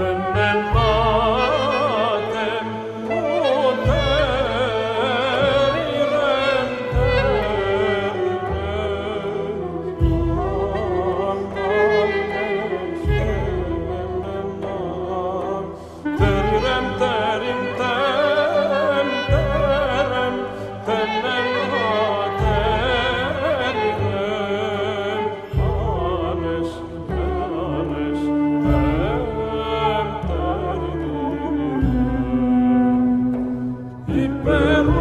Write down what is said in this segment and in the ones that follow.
then?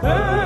Hey!